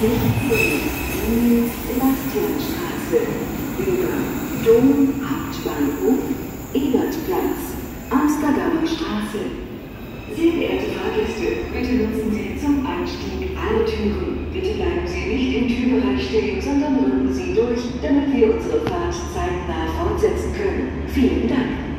Sebastianstraße. Sehr geehrte Fahrgäste, bitte nutzen Sie zum Einstieg alle Türen. Bitte bleiben Sie nicht im Türbereich stehen, sondern rücken Sie durch, damit wir unsere Fahrt zeitnah fortsetzen können. Vielen Dank.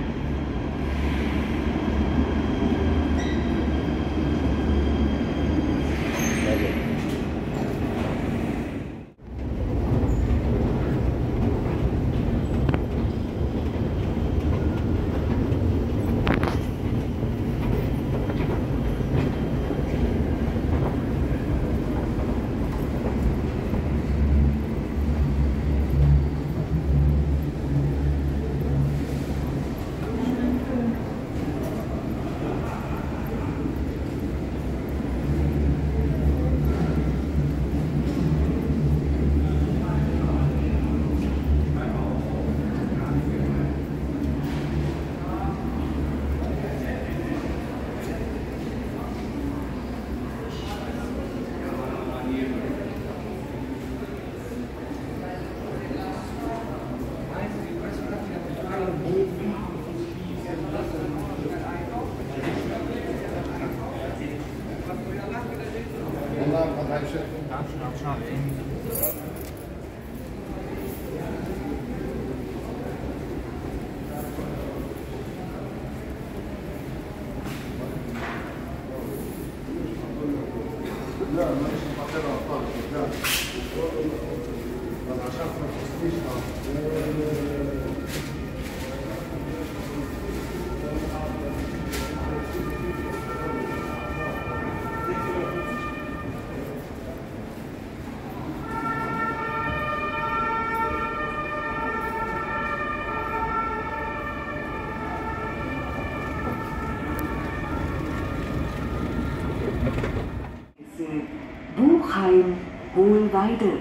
provided.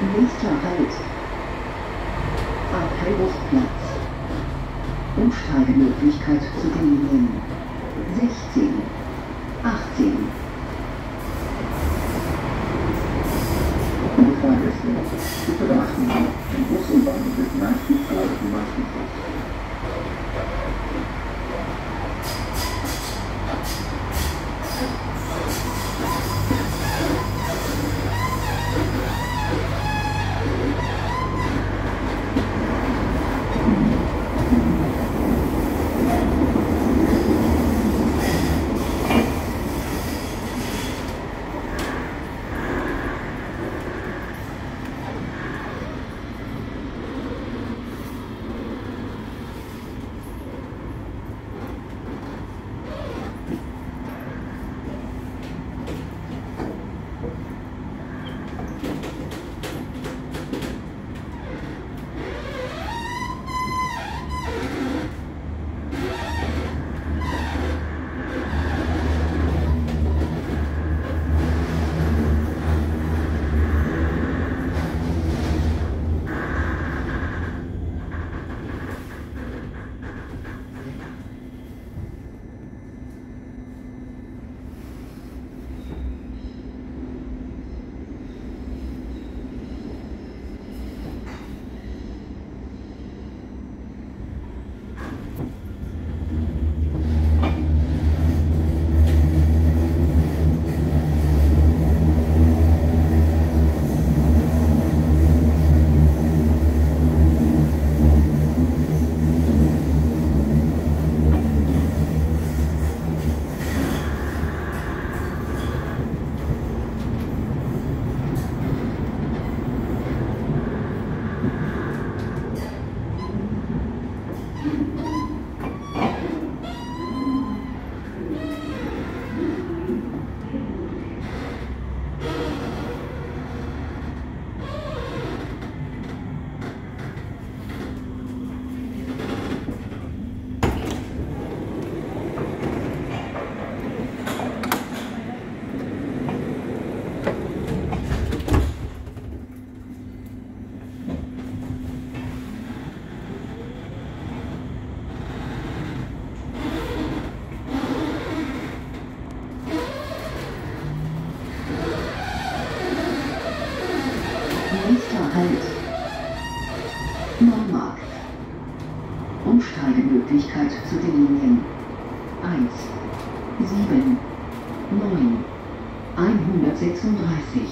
Nächster Halt. Abteilungsplatz. Umsteigemöglichkeit zu den Linien 16, 18. Liebe Fahrgäste, bitte beachten Sie, im Bus und Bahn sind meistens alle die Neumarkt. Umsteigemöglichkeit zu den Linien 1, 7, 9, 136,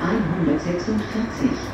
146.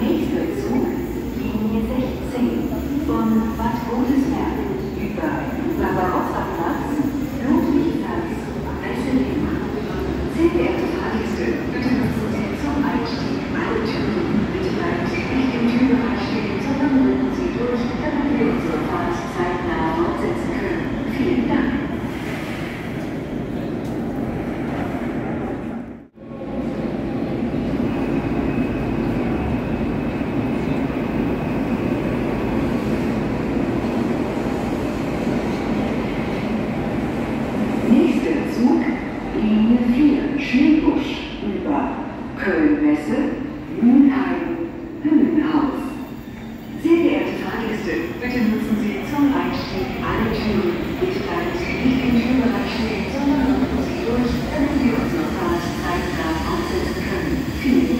Nächster Zug, Linie 16, von Bad Godesberg über Barbarossa-Platz, Ludwigplatz, Wesseling. Sehr geehrte Fahrgäste, bitte nutzen Sie zum Einstieg alle Türen. Bitte bleiben Sie nicht im Türbereich stehen, sondern rücken Sie durch, damit wir unsere Fahrt zeitnah fortsetzen können. Vielen Dank. Nächster Zug, Linie 4, Schneebusch über Köln-Messe, Mülheim, Hüllenhaus. Sehr geehrte Fahrgäste, bitte nutzen Sie zum Einstieg alle Türen. Bitte bleiben Sie nicht im Türbereich stehen, sondern rücken Sie durch, damit wir unsere Fahrt zeitnah fortsetzen können. Vielen Dank.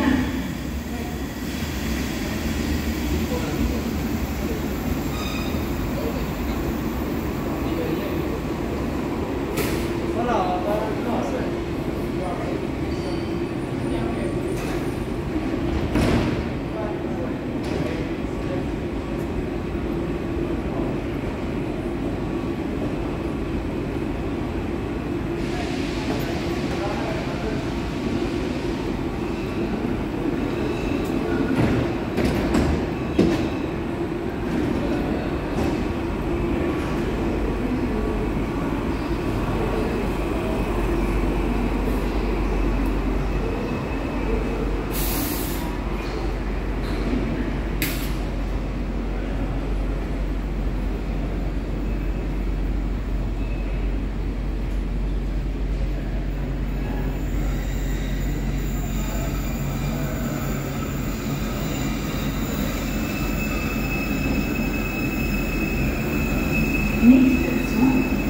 Nächster